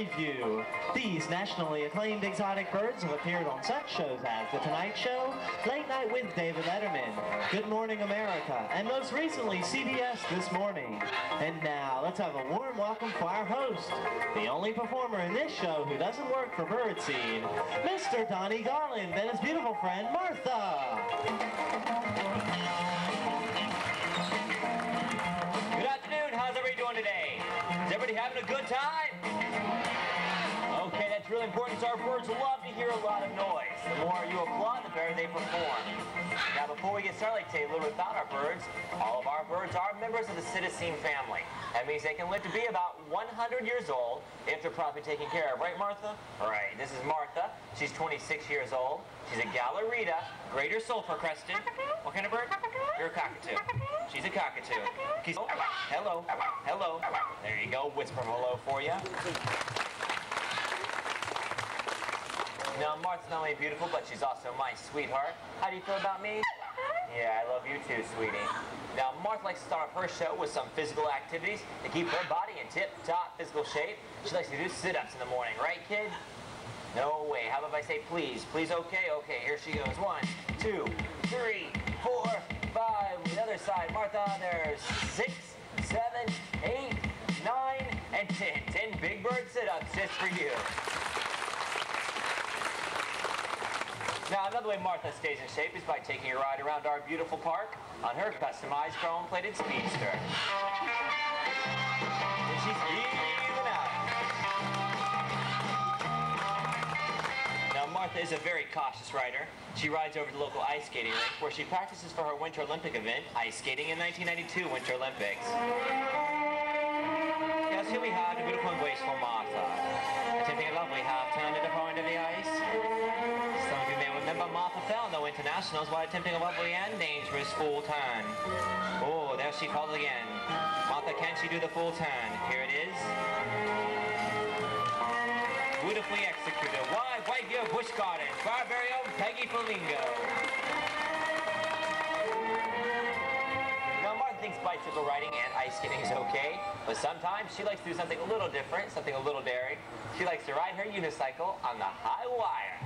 Revue. These nationally acclaimed exotic birds have appeared on such shows as The Tonight Show, Late Night with David Letterman, Good Morning America, and most recently CBS This Morning. And now, let's have a warm welcome for our host, the only performer in this show who doesn't work for Birdseed, Mr. Donnie Garland and his beautiful friend Martha. Good afternoon. How's everybody doing today? Is everybody having a good time? That's really important. Our birds love to hear a lot of noise. The more you applaud, the better they perform. Now, before we get started, I'd you a little bit about our birds. All of our birds are members of the Psittacine family. That means they can live to be about 100 years old if they're properly taken care of. Right, Martha? Right. This is Martha. She's 26 years old. She's a Galerita, greater sulfur crested. What kind of bird? You're a cockatoo. She's a cockatoo. Oh, hello. Hello. There you go. Whisper hello for you. Now, Martha's not only beautiful, but she's also my sweetheart. How do you feel about me? Yeah, I love you too, sweetie. Now, Martha likes to start off her show with some physical activities to keep her body in tip-top physical shape. She likes to do sit-ups in the morning, right, kid? No way. How about if I say please? Please, okay? Okay, here she goes. One, two, three, four, five. The other side. Martha, there's six, seven, eight, nine, and ten. Ten Big Bird sit-ups just for you. Now, another way Martha stays in shape is by taking a ride around our beautiful park on her customized chrome-plated speedster. And she's even out. Now, Martha is a very cautious rider. She rides over to the local ice skating rink where she practices for her Winter Olympic event, ice skating in 1992 Winter Olympics. Yes, here we have the beautiful and graceful Martha, attempting a lovely half turn at the end of the ice. The internationals while attempting a lovely and dangerous full turn. Oh, there she falls again. Martha, can she do the full turn? Here it is. Beautifully executed. Why, Whiteview Busch Gardens, our very own Peggy Flamingo. Thinks bicycle riding and ice skating is okay, but sometimes she likes to do something a little different, something a little daring. She likes to ride her unicycle on the high wire.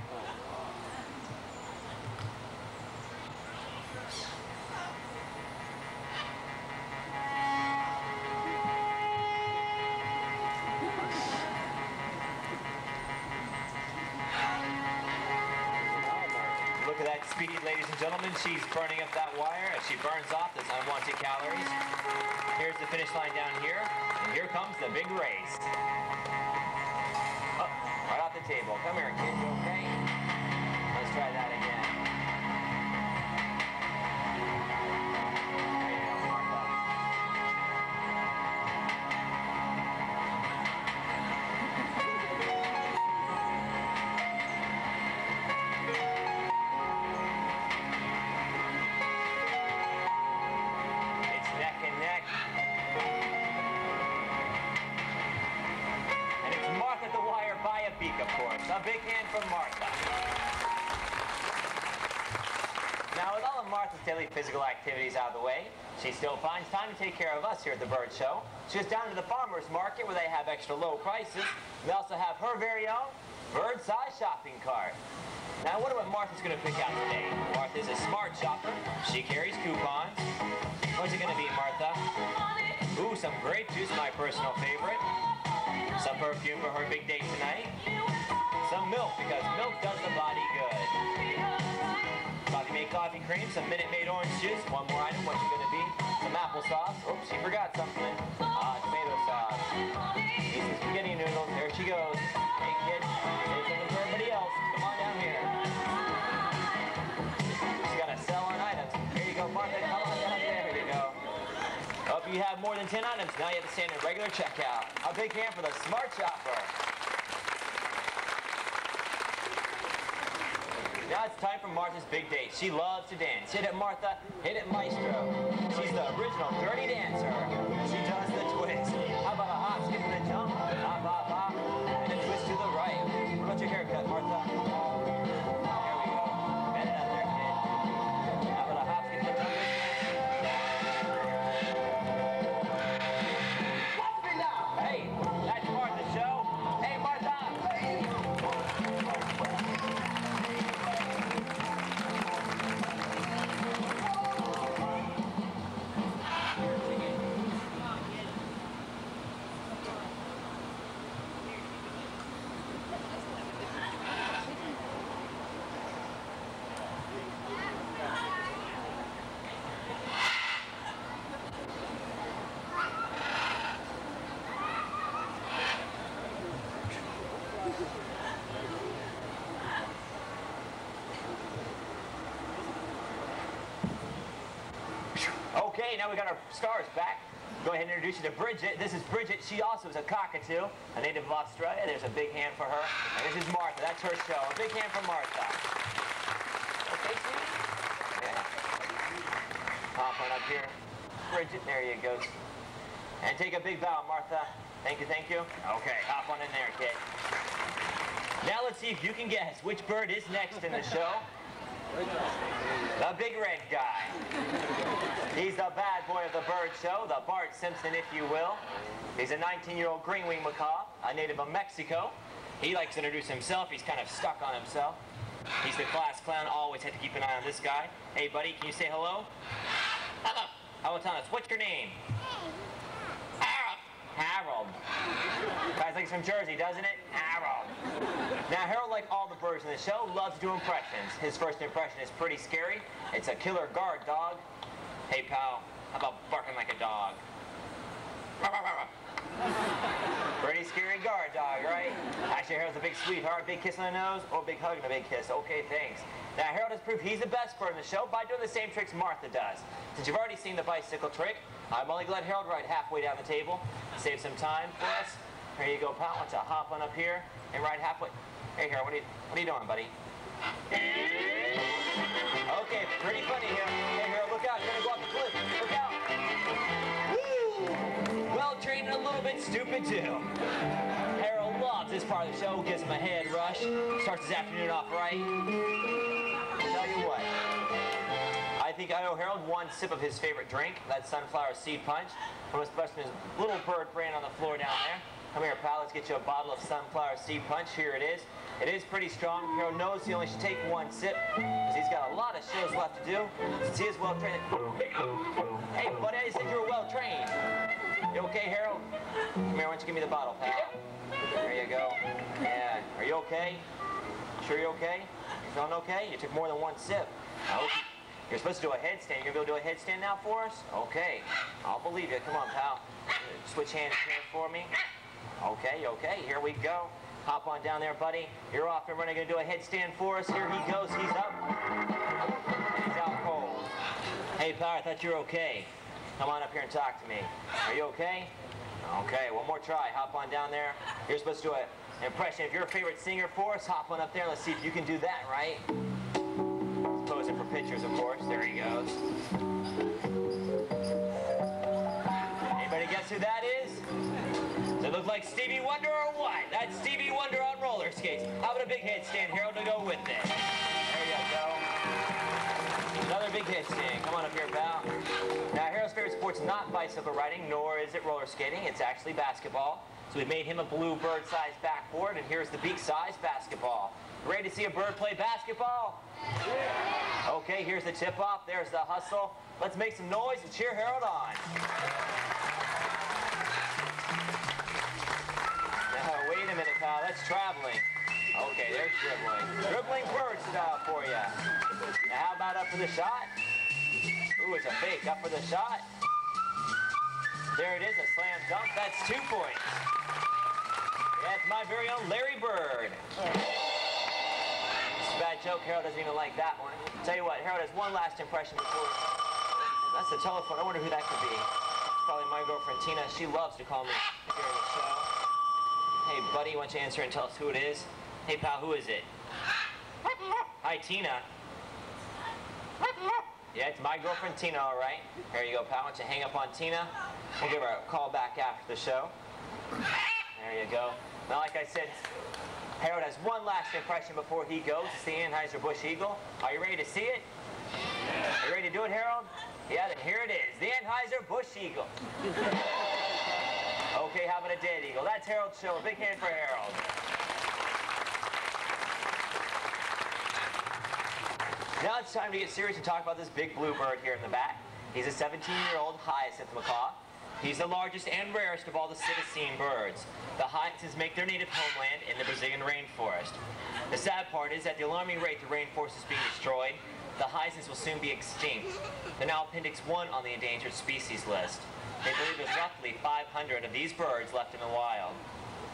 She's burning up that wire as she burns off those unwanted calories. Here's the finish line down here, and here comes the big race. Oh, right off the table. Come here, kid. You okay? Let's try that again. Martha's daily physical activities out of the way, she still finds time to take care of us here at the Bird Show. She goes down to the farmer's market where they have extra low prices. They also have her very own bird-size shopping cart. Now, I wonder what Martha's going to pick out today. Martha's a smart shopper. She carries coupons. What's it going to be, Martha? Ooh, some grape juice, my personal favorite. Some perfume for her big date tonight. Some milk, because milk does the body good. Coffee coffee cream, some Minute Maid orange juice. One more item, what's it to be? Some applesauce. Oops, she forgot something. Ah, tomato sauce. Need some spaghetti noodles. There she goes. Hey, kid, say something for everybody else. Come on down here. She's got to sell on items. Here you go, Martha. Come on down there. Here you go. Hope you have more than 10 items. Now you have to stand at regular checkout. A big hand for the Smart Shopper. Now it's time for Martha's big date. She loves to dance. Hit it, Martha. Hit it, Maestro. She's the original dirty dancer. She does the twist. Okay, now we got our stars back. Go ahead and introduce you to Bridget. This is Bridget. She also is a cockatoo, a native of Australia. There's a big hand for her. And this is Martha. That's her show. A big hand for Martha. Okay, sweetie? Yeah. Hop on up here. Bridget, there you go. And take a big bow, Martha. Thank you, thank you. Okay, hop on in there, kid. Now let's see if you can guess which bird is next in the show. The big red guy. He's the bad boy of the bird show, the Bart Simpson, if you will. He's a 19-year-old green-winged macaw, a native of Mexico. He likes to introduce himself. He's kind of stuck on himself. He's the class clown. Always have to keep an eye on this guy. Hey, buddy, can you say hello? Hello. About us? What's your name? Harold. Harold. Guy's like from Jersey, doesn't it? Harold. Now, Harold, like all the birds in the show, loves to do impressions. His first impression is pretty scary. It's a killer guard dog. Hey, pal, how about barking like a dog? Pretty scary guard dog, right? Actually, Harold's a big sweetheart, big kiss on the nose, or big hug and a big kiss. Okay, thanks. Now, Harold has proved he's the best bird in the show by doing the same tricks Martha does. Since you've already seen the bicycle trick, I'm only glad Harold ride halfway down the table. Save some time for us. Here you go, pal. Don't hop on up here and ride halfway? Hey, Harold, what are you, what are you doing, buddy? Okay, pretty funny here. Hey, Harold, look out. You're going to go off the cliff. Look out. Woo! Well trained and a little bit stupid, too. Harold loves this part of the show. Gives him a head rush. Starts his afternoon off right. Tell you what. I think I owe Harold one sip of his favorite drink, that sunflower seed punch, from his his little bird brain on the floor down there. Come here, pal. Let's get you a bottle of sunflower seed punch. Here it is. It is pretty strong. Harold knows he only should take one sip because he's got a lot of shows left to do. Since he is well trained. Hey, buddy, I said you were well trained. You okay, Harold? Come here, why don't you give me the bottle, pal? There you go. Yeah. Are you okay? Sure you're okay? You feeling okay? You took more than one sip. You're supposed to do a headstand. You're gonna be able to do a headstand now for us? Okay. I'll believe you. Come on, pal. Switch hands here for me. Okay, okay. Here we go. Hop on down there, buddy. You're off and running. Gonna do a headstand for us. Here he goes. He's up. He's out cold. Hey, pal. I thought you were okay. Come on up here and talk to me. Are you okay? Okay. One more try. Hop on down there. You're supposed to do an impression of your favorite singer for us. Hop on up there. Let's see if you can do that, right? Posing for pictures, of course. There he goes. Anybody guess who that is? It look like Stevie Wonder or what? That's Stevie Wonder on roller skates. How about a big headstand, Harold, to go with it? There you go. Another big headstand. Come on up here, pal. Now, Harold's favorite sport's not bicycle riding, nor is it roller skating. It's actually basketball. So we've made him a blue bird-sized backboard, and here's the beak-sized basketball. Ready to see a bird play basketball? Okay, here's the tip-off. There's the hustle. Let's make some noise and cheer Harold on. A. That's traveling. Okay, there's dribbling. Dribbling bird style for you. Now, how about up for the shot? Ooh, it's a fake. Up for the shot. There it is, a slam dunk. That's two points. That's my very own Larry Bird. It's a bad joke. Harold doesn't even like that one. Tell you what, Harold has one last impression before. That's the telephone. I wonder who that could be. It's probably my girlfriend Tina. She loves to call me during the show. Buddy, don't you answer and tell us who it is? Hey, pal, who is it? Hi, Tina. Yeah, it's my girlfriend Tina, all right. Here you go, pal. Why don't you hang up on Tina? We'll give her a call back after the show. There you go. Now, like I said, Harold has one last impression before he goes. It's the Anheuser-Busch Eagle. Are you ready to see it? Are you ready to do it, Harold? Yeah, then here it is. The Anheuser-Busch Eagle. Okay, about a dead eagle? That's Harold's show. A big hand for Harold. Now it's time to get serious and talk about this big blue bird here in the back. He's a 17-year-old hyacinth macaw. He's the largest and rarest of all the psittacine birds. The hyacinths make their native homeland in the Brazilian rainforest. The sad part is at the alarming rate the rainforest is being destroyed, the hyacinths will soon be extinct. They're now Appendix 1 on the endangered species list. They believe there's roughly 500 of these birds left in the wild.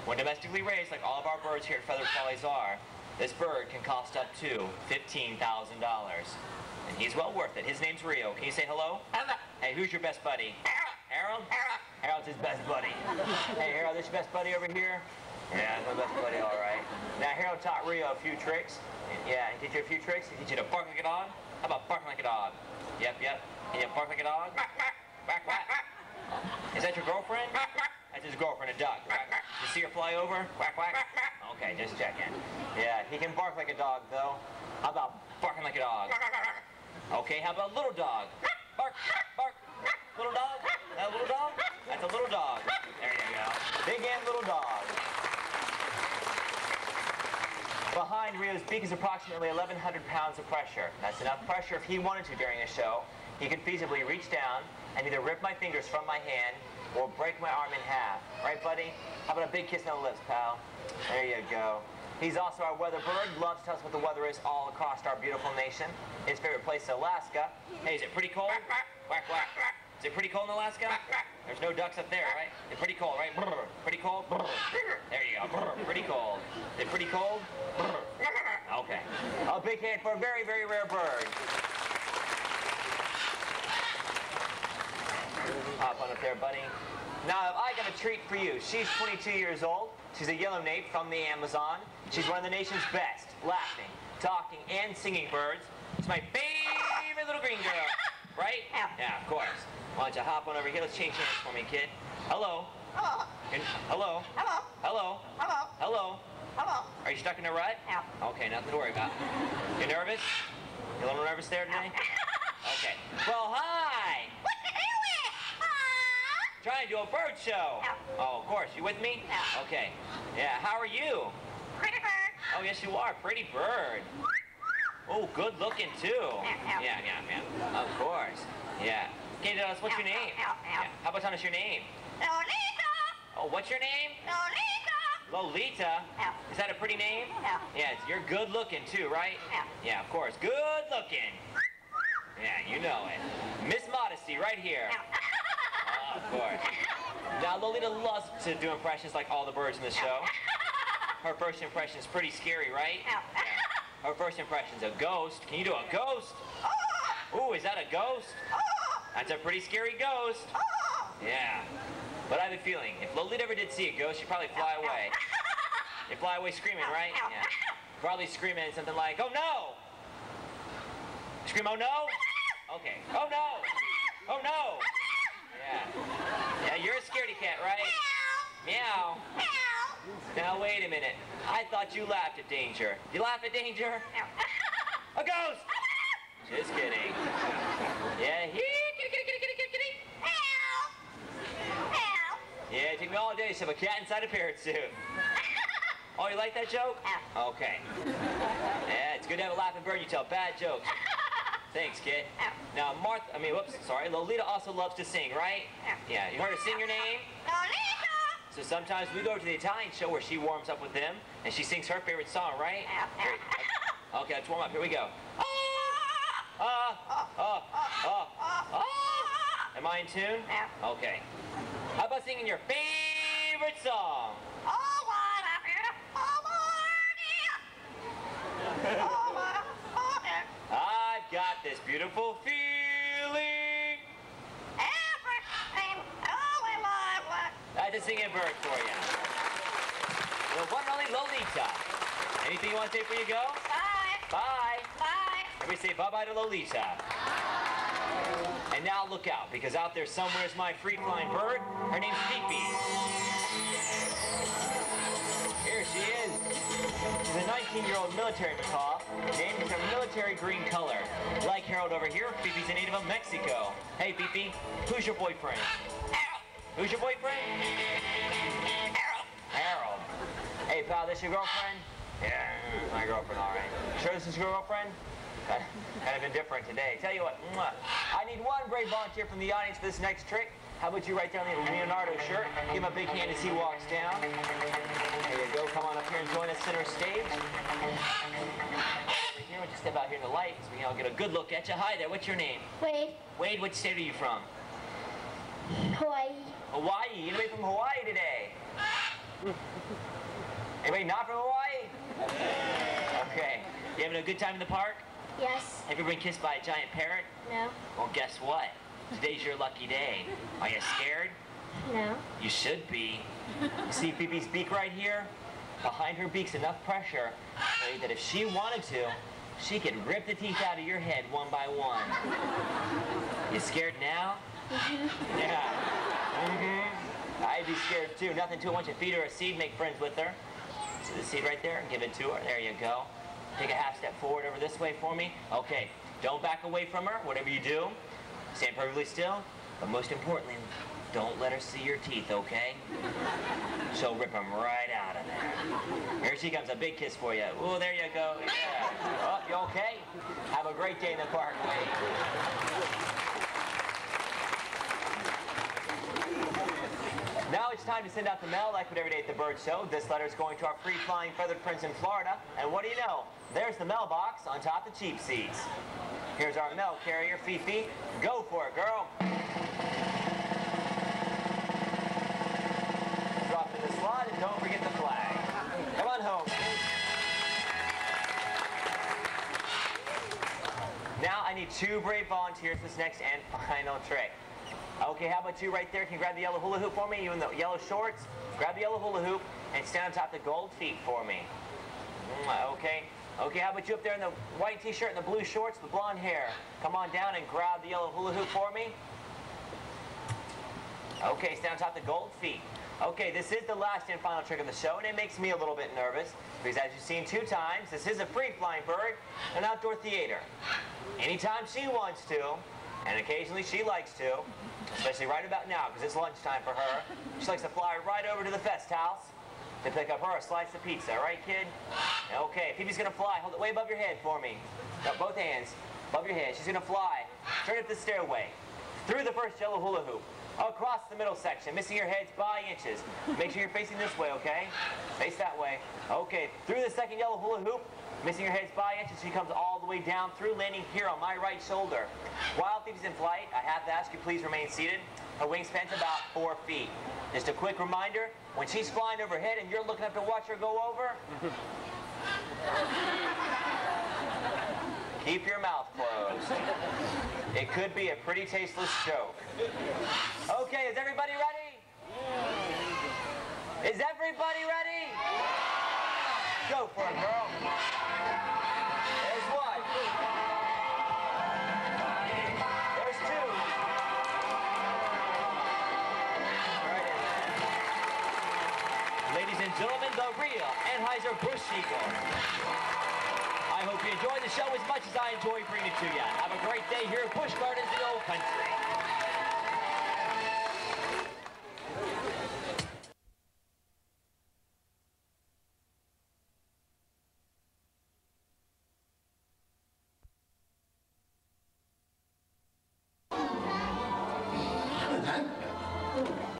When domestically raised, like all of our birds here at Feathered Follies are, this bird can cost up to $15,000. And he's well worth it. His name's Rio. Can you say hello? Hello. Hey, who's your best buddy? Harold? Harold. Harold's his best buddy. Hey, Harold, this your best buddy over here? Yeah, my best buddy, all right. Now, Harold taught Rio a few tricks. Yeah, he teach you a few tricks. He teach you to bark like a dog. How about bark like a dog? Yep, yep. Can you bark like a dog? Is that your girlfriend? That's his girlfriend, a duck. You see her fly over? Quack, quack. Okay, just checking. Yeah, he can bark like a dog, though. How about barking like a dog? Okay, how about little dog? Bark, bark. Little dog? That little dog? That's a little dog. There you go. Big and little dog. Behind Rio's beak is approximately 1,100 pounds of pressure. That's enough pressure if he wanted to during a show. He could feasibly reach down and either rip my fingers from my hand or break my arm in half. Right, buddy? How about a big kiss on the lips, pal? There you go. He's also our weather bird. Loves to tell us what the weather is all across our beautiful nation. His favorite place is Alaska. Hey, is it pretty cold? Quack, quack. Is it pretty cold in Alaska? There's no ducks up there, right? It's pretty cold, right? Brr. Pretty cold? Brr. There you go. Brr. Pretty cold. Is it pretty cold? Brr. Okay. A big hand for a very, very rare bird. Hop on up there, buddy. Now, I got a treat for you. She's 22 years old. She's a yellow nape from the Amazon. She's one of the nation's best laughing, talking, and singing birds. It's my favorite little green girl. Right? Yeah, yeah of course. Why don't you hop on over here? Let's change hands for me, kid. Hello. Hello. Hello. Hello. Hello. Hello. Hello. Hello. Are you stuck in a rut? Yeah. Okay, nothing to worry about. You nervous? You a little nervous there today? Okay. Well, hi! What the hell is? Ah! Trying to do a bird show. Yeah. Oh, of course. You with me? Yeah. Okay. Yeah, how are you? Pretty bird. Oh, yes, you are. Pretty bird. Oh, good looking, too. Yeah, Yeah, yeah, yeah. Of course. Yeah. Okay, tell us what's your name? yeah. How about tell us your name? Lolita. Oh, what's your name? Lolita. Lolita. Is that a pretty name? Yeah. Yes, you're good looking, too, right? Yeah. Yeah, of course. Good looking. Yeah, you know it. Miss Modesty, right here. Ah, of course. Now, Lolita loves to do impressions like all the birds in the show. Her first impression is pretty scary, right? Yeah. Her first impression is a ghost. Can you do a ghost? Oh. Ooh, is that a ghost? Oh. That's a pretty scary ghost. Oh. Yeah. But I have a feeling, if Lolita ever did see a ghost, she'd probably fly away. You'd fly away screaming, right? Yeah. Probably screaming something like, oh no! Scream, oh no? Okay. Oh no! Oh no! Yeah. Yeah, you're a scaredy cat, right? Meow. Meow. Meow. Now wait a minute. I thought you laughed at danger. You laugh at danger? A ghost! Just kidding. Yeah, he kitty kitty kitty kitty kitty kitty. Yeah, it took me all day to shove a cat inside a parrot suit. Oh, you like that joke? Okay. Yeah, it's good to have a laughing bird. You tell bad jokes. Thanks, kid. Now, Martha, I mean, whoops, sorry. Lolita also loves to sing, right? Yeah, you heard her sing your name? Lolita! So sometimes we go to the Italian show where she warms up with them, and she sings her favorite song, right? Great. Okay, let's warm up. Here we go. Ah, ah, ah, ah. Am I in tune? Okay. How about singing your favorite song? I've beautiful feeling. That's a singing bird for you. The one and only Lolita. Anything you want to say before you go? Bye. Bye. Bye. Everybody say bye-bye to Lolita. And now look out, because out there somewhere is my free-flying bird. Her name's Pee-Pee. Here she is. She's a 19-year-old military macaw, named her military green color. Like Harold over here, Pee-Pee's a native of Mexico. Hey, Pee-Pee, who's your boyfriend? Harold. Who's your boyfriend? Harold. Harold. Hey, pal, this your girlfriend? Yeah, my girlfriend, all right. Sure this is your girlfriend? Kind of indifferent today. Tell you what. I need one brave volunteer from the audience for this next trick. How about you write down the Leonardo shirt? Give him a big hand as he walks down. There you go. Come on up here and join us center stage. Over here, we'll just step out here in the light so we can all get a good look at you. Hi there. What's your name? Wait, Wade, what state are you from? Hawaii. Hawaii. Anybody from Hawaii today? Anybody not from Hawaii? Okay. You having a good time in the park? Yes. Have you ever been kissed by a giant parrot? No. Well, guess what? Today's your lucky day. Are you scared? No. You should be. You see Phoebe's beak right here? Behind her beak's enough pressure that if she wanted to, she could rip the teeth out of your head one by one. You scared now? Yeah. Mm-hmm. I'd be scared too. Nothing to it. Once you feed her a seed, make friends with her. See the seed right there? Give it to her. There you go. Take a half step forward over this way for me. Okay. Don't back away from her. Whatever you do, stand perfectly still. But most importantly, don't let her see your teeth, okay? She'll rip them right out of there. Here she comes. A big kiss for you. Oh, there you go. Yeah. Oh, you okay? Have a great day in the park. Wait. Now it's time to send out the mail like with every day at the Bird Show. This letter is going to our free flying feathered prince in Florida. And what do you know? There's the mailbox on top of the cheap seats. Here's our mail carrier, Fifi. Go for it, girl. Drop in the slot and don't forget the flag. Come on home. Now I need two brave volunteers for this next and final trick. Okay, how about you right there? Can you grab the yellow hula hoop for me? You in the yellow shorts? Grab the yellow hula hoop and stand on top of the gold feet for me. Okay. Okay, how about you up there in the white t-shirt and the blue shorts the blonde hair? Come on down and grab the yellow hula hoop for me. Okay, stand on top of the gold feet. Okay, this is the last and final trick of the show, and it makes me a little bit nervous because as you've seen two times, this is a free flying bird, an outdoor theater. Anytime she wants to, and occasionally she likes to, especially right about now because it's lunchtime for her, she likes to fly right over to the Festhaus to pick up her a slice of pizza, right, kid? Okay, Phoebe's gonna fly. Hold it way above your head for me. No, both hands above your head. She's gonna fly straight up the stairway, through the first yellow hula hoop, across the middle section, missing your heads by inches. Make sure you're facing this way, okay? Face that way. Okay, through the second yellow hula hoop, missing your heads by inches. She comes all the way down through, landing here on my right shoulder. While Phoebe's in flight, I have to ask you please remain seated. Her wingspan's about four feet. Just a quick reminder, when she's flying overhead and you're looking up to watch her go over, keep your mouth closed. It could be a pretty tasteless joke. Okay, is everybody ready? Is everybody ready? Go for it, girl. There's one. There's two. Right in there. Ladies and gentlemen, the real Anheuser-Busch Eagle. I hope you enjoy the show as much as I enjoy bringing it to you. Have a great day here at Busch Gardens, the old country.